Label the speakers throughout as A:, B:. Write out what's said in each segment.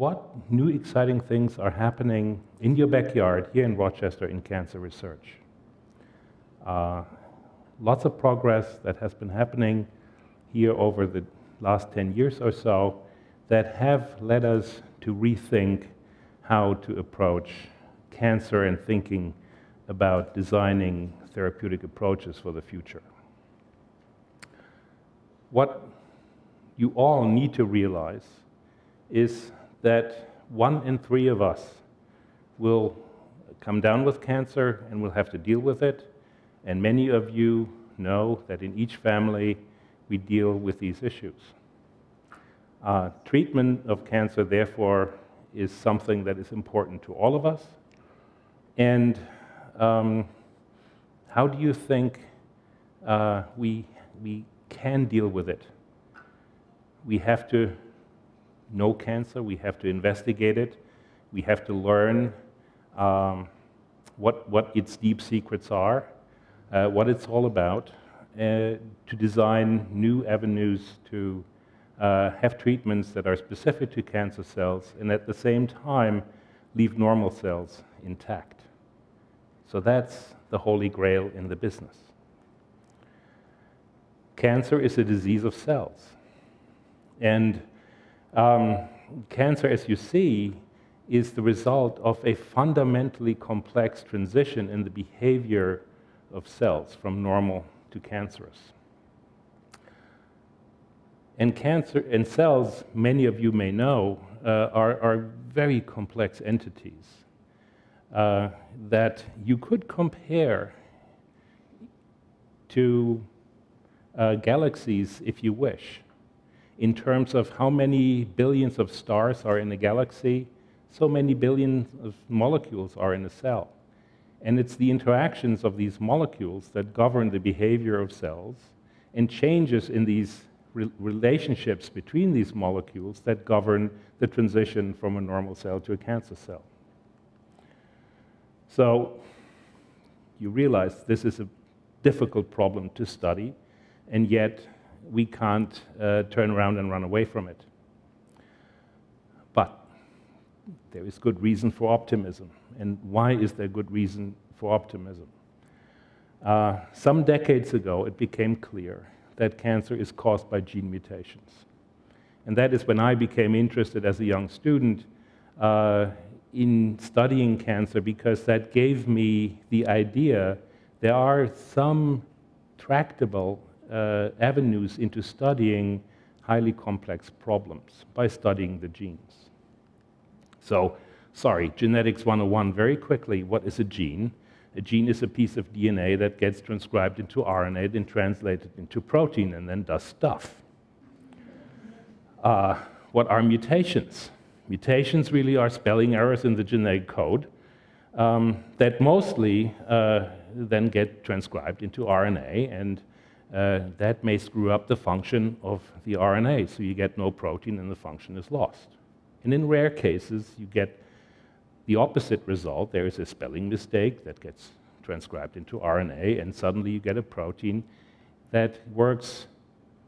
A: what new exciting things are happening in your backyard here in Rochester in cancer research. Uh, lots of progress that has been happening here over the last 10 years or so that have led us to rethink how to approach cancer and thinking about designing therapeutic approaches for the future. What you all need to realize is that one in three of us will come down with cancer and will have to deal with it. And many of you know that in each family we deal with these issues. Uh, treatment of cancer, therefore, is something that is important to all of us. And um, how do you think uh, we, we can deal with it? We have to know cancer, we have to investigate it, we have to learn um, what, what its deep secrets are, uh, what it's all about, uh, to design new avenues to uh, have treatments that are specific to cancer cells and at the same time leave normal cells intact. So that's the holy grail in the business. Cancer is a disease of cells. And um, cancer, as you see, is the result of a fundamentally complex transition in the behavior of cells from normal to cancerous. And cancer and cells, many of you may know, uh, are, are, very complex entities uh, that you could compare to uh, galaxies if you wish. In terms of how many billions of stars are in a galaxy, so many billions of molecules are in a cell. And it's the interactions of these molecules that govern the behavior of cells and changes in these re relationships between these molecules that govern the transition from a normal cell to a cancer cell. So you realize this is a difficult problem to study, and yet we can't uh, turn around and run away from it. But there is good reason for optimism. And why is there good reason for optimism? Uh, some decades ago, it became clear that cancer is caused by gene mutations. And that is when I became interested as a young student uh, in studying cancer because that gave me the idea there are some tractable uh, avenues into studying highly complex problems by studying the genes. So, sorry, genetics 101, very quickly, what is a gene? A gene is a piece of DNA that gets transcribed into RNA, then translated into protein, and then does stuff. Uh, what are mutations? Mutations really are spelling errors in the genetic code um, that mostly uh, then get transcribed into RNA, and uh, that may screw up the function of the RNA, so you get no protein and the function is lost. And in rare cases, you get the opposite result. There is a spelling mistake that gets transcribed into RNA, and suddenly you get a protein that works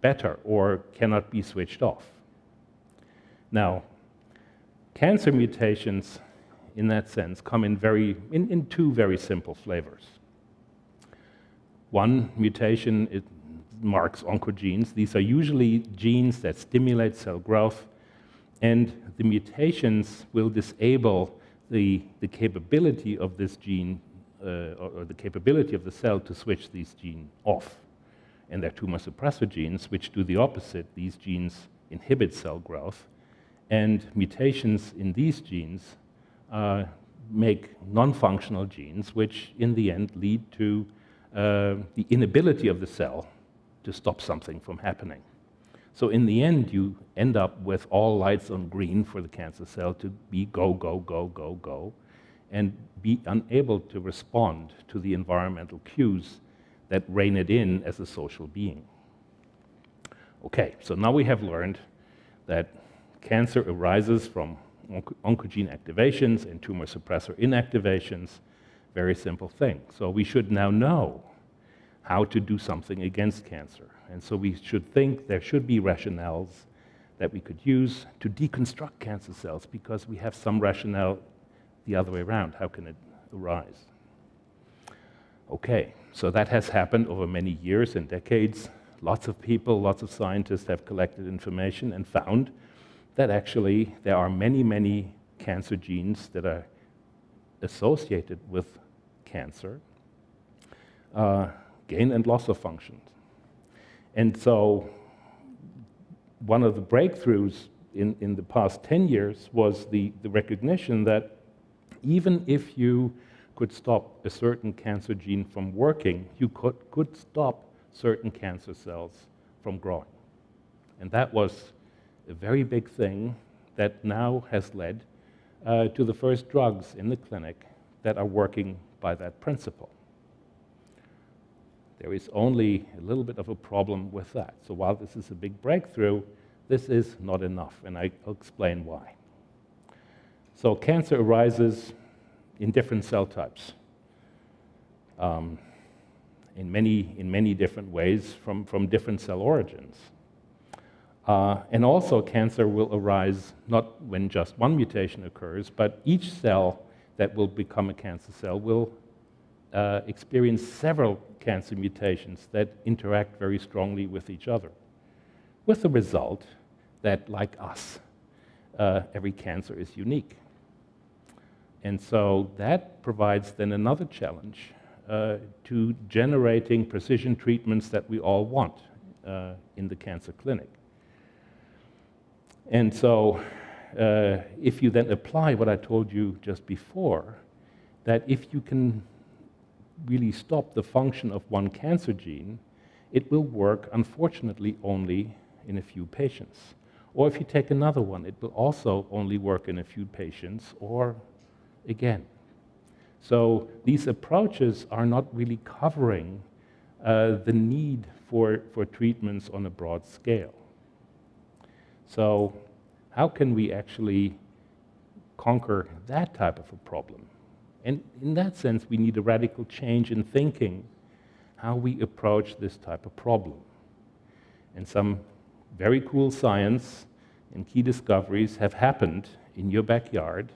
A: better or cannot be switched off. Now, cancer mutations, in that sense, come in, very, in, in two very simple flavors. One mutation marks oncogenes. These are usually genes that stimulate cell growth, and the mutations will disable the, the capability of this gene, uh, or, the capability of the cell to switch these genes off. And they're tumor suppressor genes, which do the opposite. These genes inhibit cell growth, and mutations in these genes uh, make non functional genes, which in the end lead to uh, the inability of the cell to stop something from happening. So in the end, you end up with all lights on green for the cancer cell to be go, go, go, go, go, and be unable to respond to the environmental cues that rein it in as a social being. Okay, so now we have learned that cancer arises from oncogene activations and tumor suppressor inactivations. Very simple thing. So we should now know how to do something against cancer. And so we should think there should be rationales that we could use to deconstruct cancer cells because we have some rationale the other way around. How can it arise? Okay, so that has happened over many years and decades. Lots of people, lots of scientists have collected information and found that actually there are many, many cancer genes that are associated with cancer, uh, gain and loss of functions. And so one of the breakthroughs in, in the past 10 years was the, the recognition that even if you could stop a certain cancer gene from working, you could, could stop certain cancer cells from growing. And that was a very big thing that now has led uh, to the first drugs in the clinic that are working by that principle. There is only a little bit of a problem with that. So while this is a big breakthrough, this is not enough, and I'll explain why. So cancer arises in different cell types, um, in, many, in many different ways from, from different cell origins. Uh, and also, cancer will arise not when just one mutation occurs, but each cell that will become a cancer cell will uh, experience several cancer mutations that interact very strongly with each other, with the result that, like us, uh, every cancer is unique. And so that provides then another challenge uh, to generating precision treatments that we all want uh, in the cancer clinic. And so uh, if you then apply what I told you just before, that if you can really stop the function of one cancer gene, it will work, unfortunately, only in a few patients. Or if you take another one, it will also only work in a few patients, or again. So these approaches are not really covering uh, the need for, for treatments on a broad scale. So how can we actually conquer that type of a problem? And in that sense, we need a radical change in thinking how we approach this type of problem. And some very cool science and key discoveries have happened in your backyard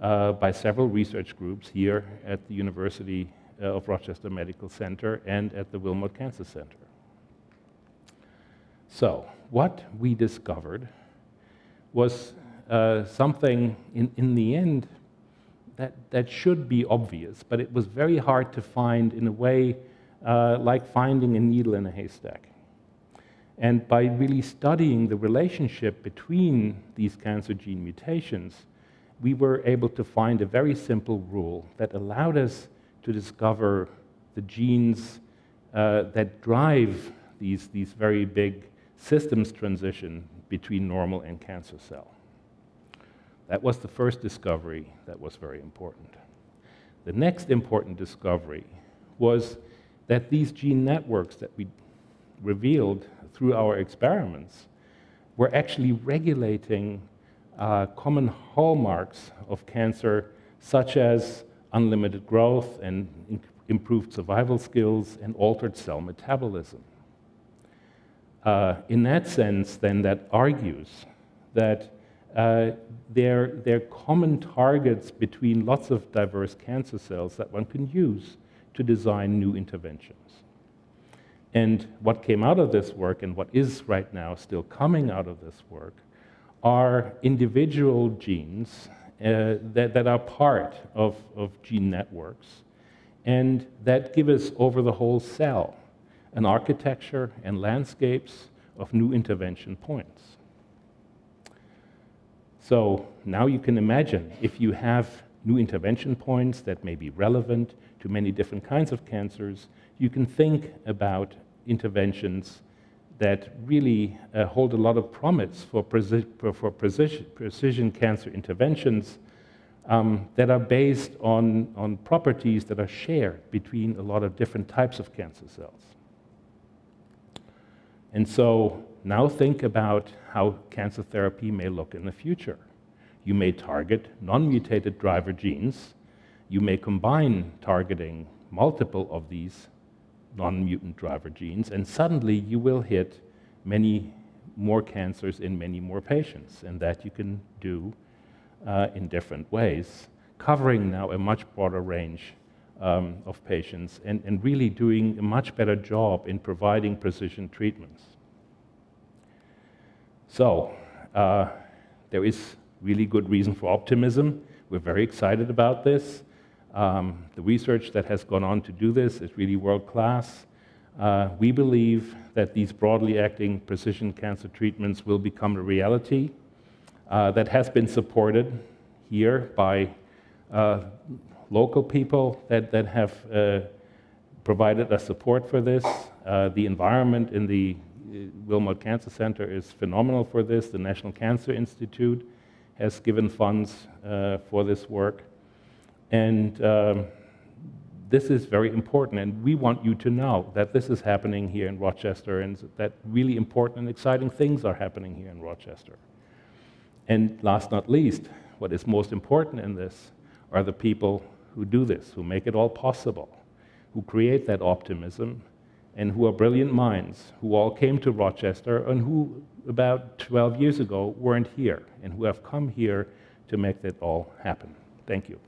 A: uh, by several research groups here at the University uh, of Rochester Medical Center and at the Wilmot Cancer Center. So, what we discovered was uh, something in, in the end that, that should be obvious, but it was very hard to find in a way uh, like finding a needle in a haystack. And by really studying the relationship between these cancer gene mutations, we were able to find a very simple rule that allowed us to discover the genes uh, that drive these, these very big systems transition between normal and cancer cell. That was the first discovery that was very important. The next important discovery was that these gene networks that we revealed through our experiments were actually regulating uh, common hallmarks of cancer, such as unlimited growth and improved survival skills and altered cell metabolism. Uh, in that sense, then, that argues that uh, they're, they're common targets between lots of diverse cancer cells that one can use to design new interventions. And what came out of this work, and what is right now still coming out of this work, are individual genes uh, that, that are part of, of gene networks and that give us over the whole cell an architecture and landscapes of new intervention points. So now you can imagine if you have new intervention points that may be relevant to many different kinds of cancers, you can think about interventions that really uh, hold a lot of promise for, preci for precision, precision, cancer interventions um, that are based on, on properties that are shared between a lot of different types of cancer cells. And so now think about how cancer therapy may look in the future. You may target non-mutated driver genes. You may combine targeting multiple of these non-mutant driver genes, and suddenly you will hit many more cancers in many more patients, and that you can do uh, in different ways, covering now a much broader range um, of patients and, and really doing a much better job in providing precision treatments. So, uh, there is really good reason for optimism. We're very excited about this. Um, the research that has gone on to do this is really world class. Uh, we believe that these broadly acting precision cancer treatments will become a reality. Uh, that has been supported here by uh, local people that, that have uh, provided us support for this. Uh, the environment in the uh, Wilmot Cancer Center is phenomenal for this. The National Cancer Institute has given funds for this work. And um, this is very important, and we want you to know that this is happening here in Rochester and that really important and exciting things are happening here in Rochester. And last not least, what is most important in this are the people who do this, who make it all possible, who create that optimism, and who are brilliant minds, who all came to Rochester and who about 12 years ago weren't here, and who have come here to make that all happen. Thank you.